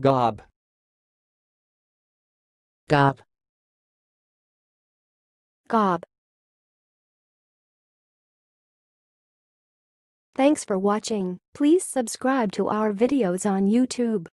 Gob. gob, gob. Thanks for watching. Please subscribe to our videos on YouTube.